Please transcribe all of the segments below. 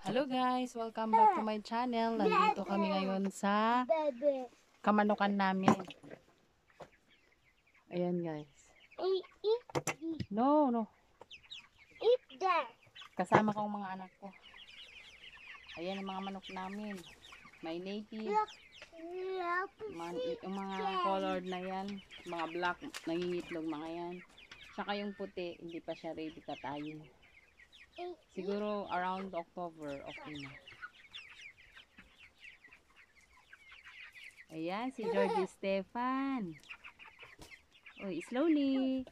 Hello guys, welcome back to my channel. Nandito kami ngayon sa kamanukan namin. Ayan guys. No, no. eat that. Kasama ko ang mga anak ko. Ayan ang mga manok namin. May native, mga, yung mga colored na yan, mga black, nangingitlog mga yan. Saka yung puti, hindi pa siya ready katayin. Siguro around October, okay na. Ayan, si Georgie Stefan. Uy, slowly.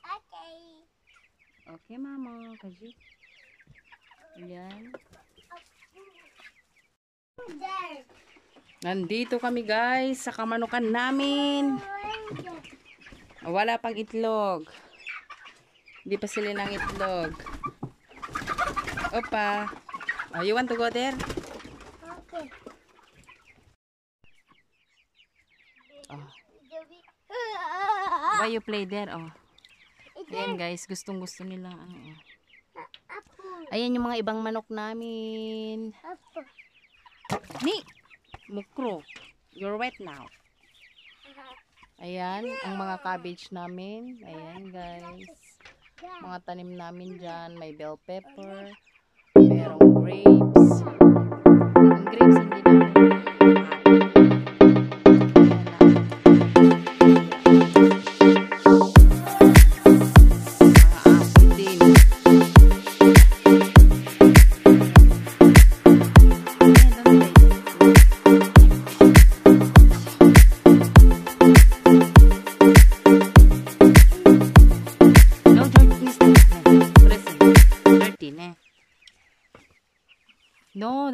Okay. Okay, mama. Kaji. Ayan. Nandito kami guys sa kamanukan namin. Wala pang itlog. Hindi pa sila ng itlog. Opa. Oh, you want to go there? Okay. Oh. Why you play there? Oh. Ayan guys, gustong gusto nila. Ano, oh. Ayan yung mga ibang manok namin. Ni! Mukro. You're wet now. Ayan, ang mga cabbage namin. Ayan guys. Mga tanim namin dyan. May bell pepper. Merong grapes. Ang grapes hindi namin.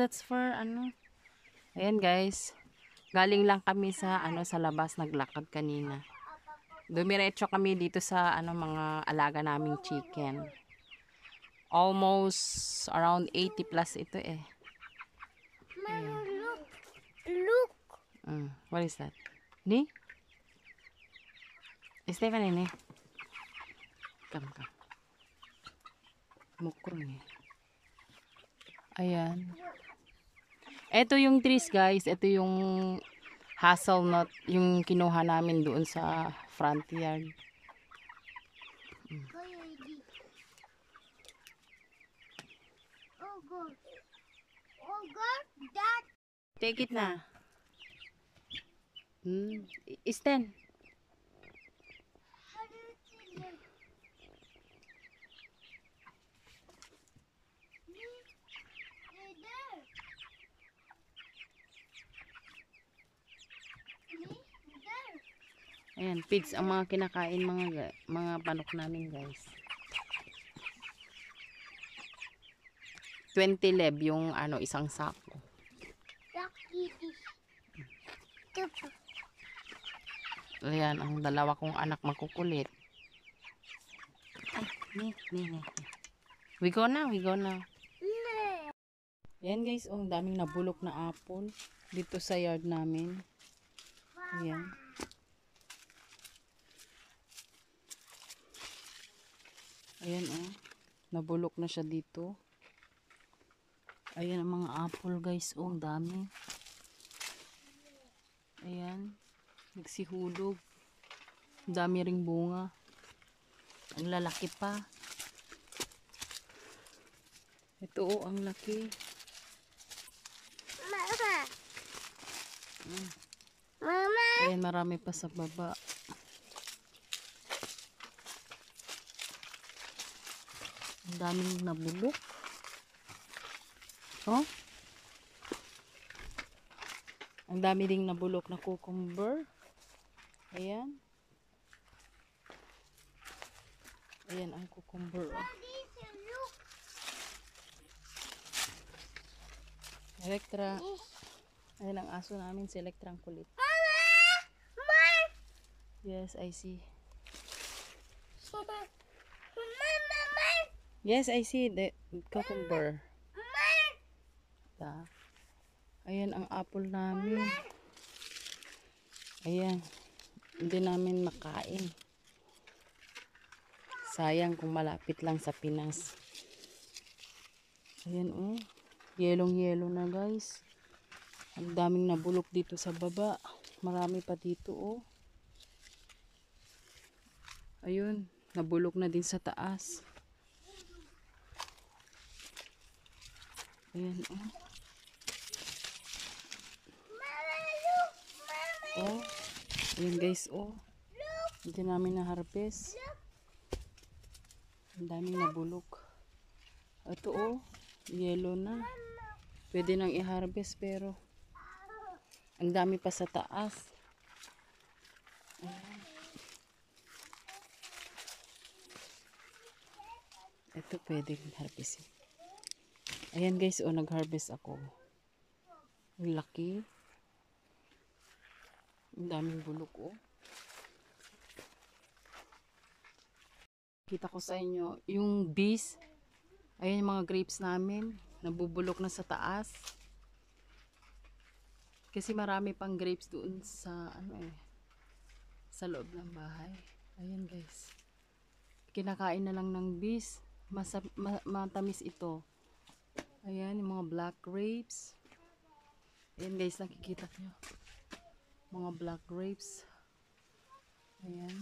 That's for ano. Ayan guys. Galing lang kami sa ano sa labas naglakad kanina. Dumiretso kami dito sa ano mga alaga naming chicken. Almost around 80 plus ito eh. Mama, look. Look. Mm, what is that? Ni? Stephanie ni. Come, come. Mukro ni. Ayan. Ito yung trees guys. Ito yung hazelnut. Yung kinuha namin doon sa front yard. Take it na. Hmm. Stand. How do you see them? They're there. There. Ayan, pigs ang mga kinakain mga ga- mga panok namin, guys. 20 leb yung ano isang sako. Ayan, ang dalawa kong anak makukulit. Ay, ni, ni, ni. We go na, we go na. Ayan guys, oh, ang daming nabulok na apple dito sa yard namin. Ayan. Ayan oh. Nabulok na siya dito. Ayan ang mga apple guys. Oh, ang dami. Ayan. Nagsihulog. Ang dami ring bunga. Ang lalaki pa. Ito oh, ang laki. Mama. Mm. Mama. Ayan, marami pa sa baba. Ang daming nabulok. Oh? Ang dami ding nabulok na cucumber. Ayan. Ayan ang cucumber. Oh. Look. Electra. Ayan ang aso namin, si Electra ang kulit. Mama. Yes, I see. Mama. Yes, I see the cucumber. Ta. Ayan ang apple namin. Ayan. Hindi namin makain. Sayang kung malapit lang sa Pinas. Ayan oh. Yelong-yelo na guys. Ang daming nabulok dito sa baba. Marami pa dito oh. Ayun, nabulok na din sa taas. Ayan oh. Oh. Ayan guys oh. Hindi namin na-harvest. Ang daming nabulok. Ito oh, yellow na. Pwede nang i-harvest pero ang dami pa sa taas. Ayan. Ito pwede harvestin. Ayan guys, oh, nag-harvest ako. Ang laki. Ang daming bulok oh. Kita ko sa inyo, yung bees, ayan yung mga grapes namin, nabubulok na sa taas. Kasi marami pang grapes doon sa, ano eh, sa loob ng bahay. Ayan guys. Kinakain na lang ng bees. Masa, ma- matamis ito. Ayan, yung mga black grapes. Ayan guys, nakikita nyo. Mga black grapes. Ayan.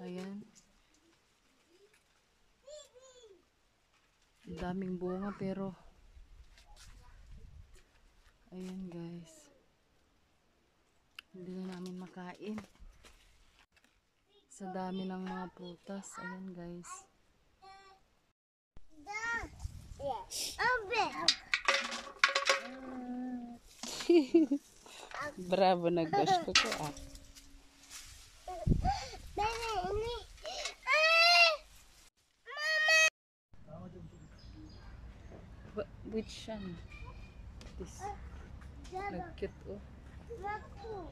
Ayan. Ang daming bunga pero ayan guys. Hindi na namin makain. Sa dami ng mga prutas. Ayan guys. Bravo nag-gosh ko ko ah. Which one? This. Nag-cute oh. Naku.